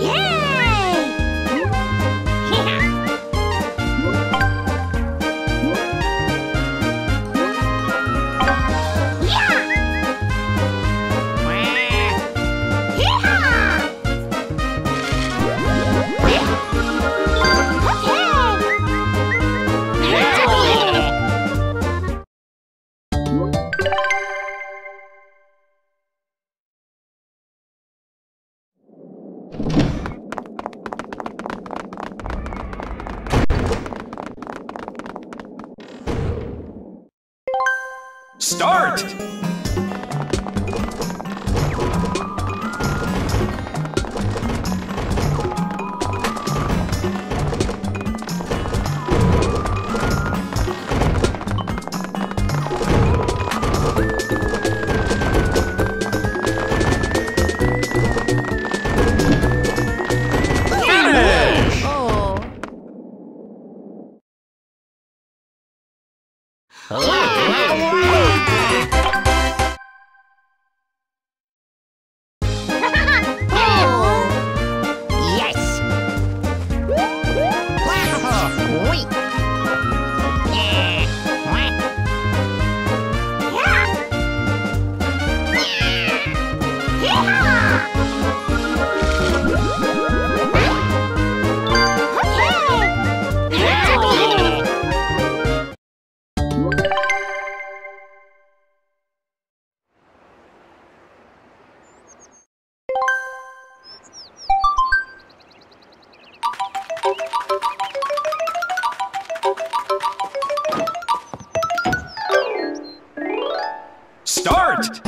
Yeah! Start! hurt.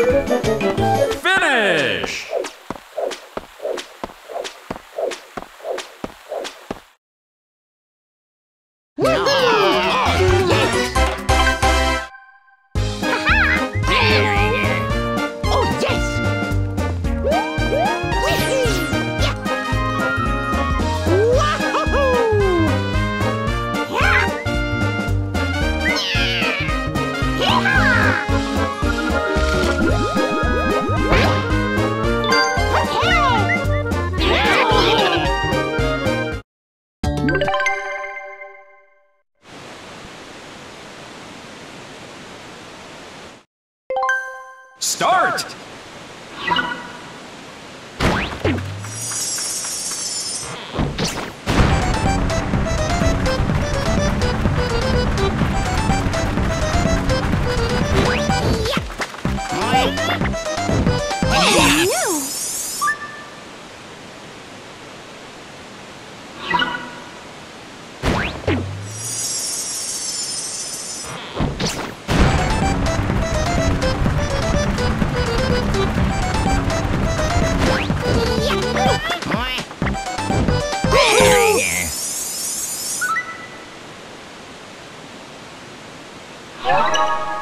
Música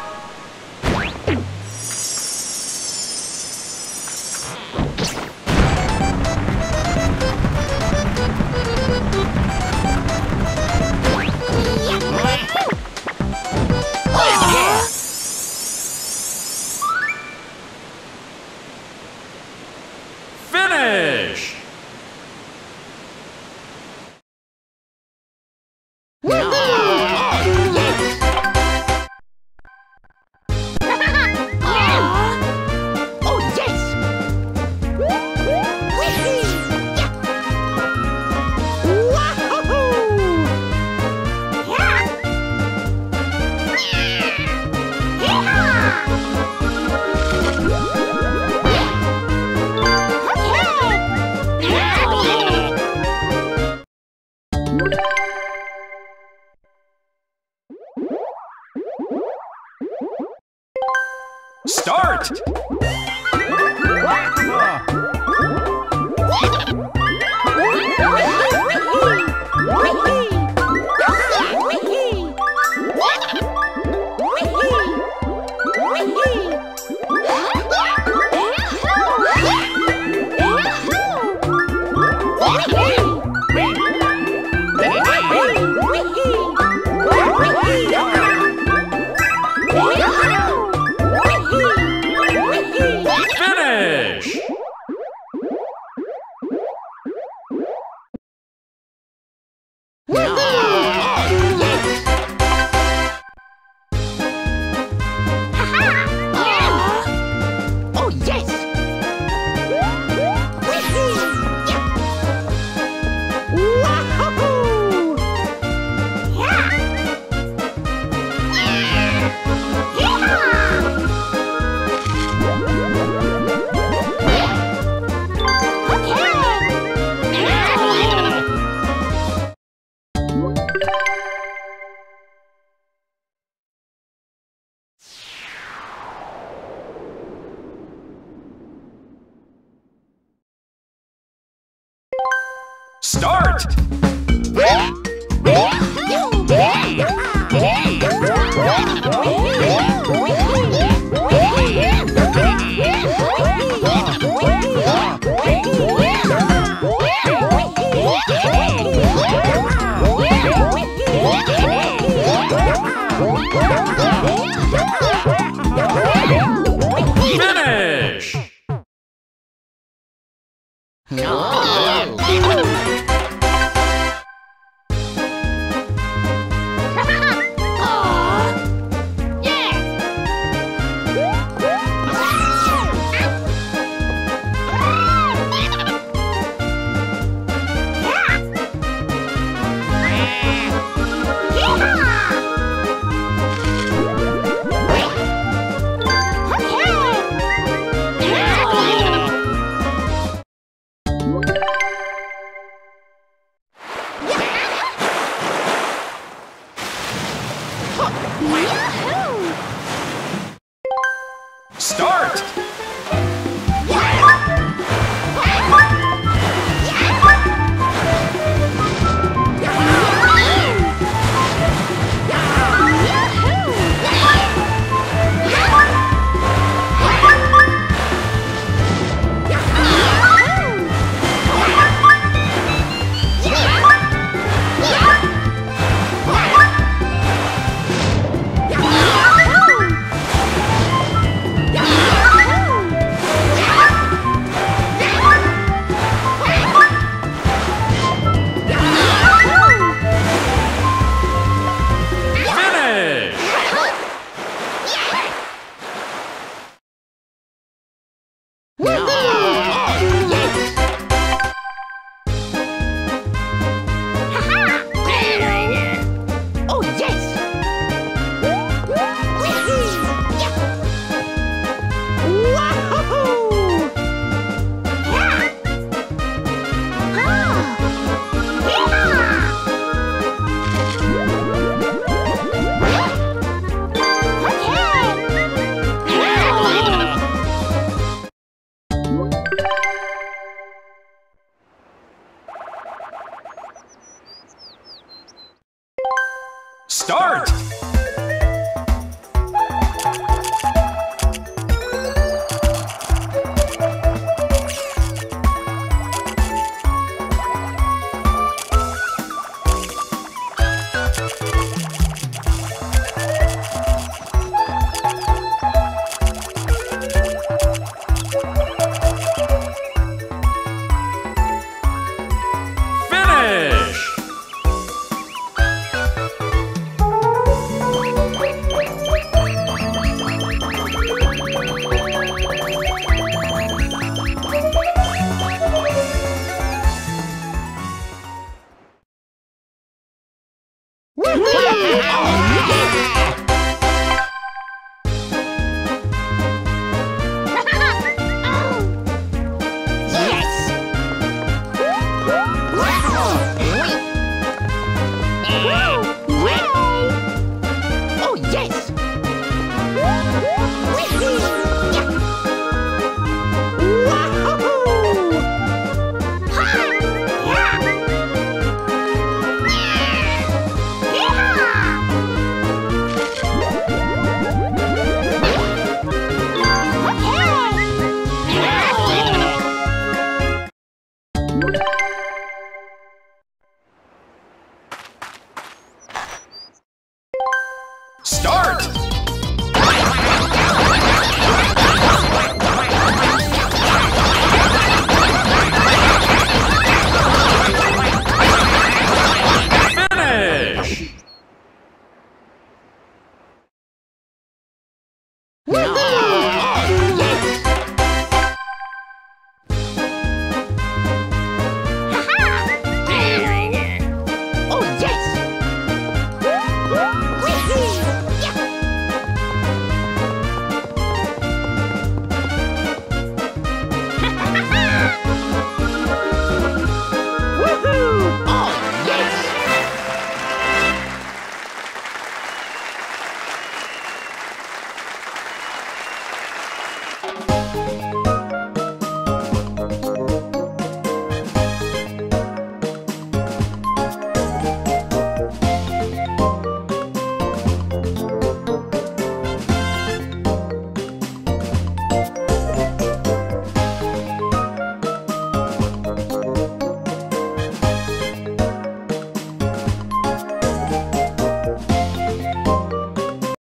podcast. Start!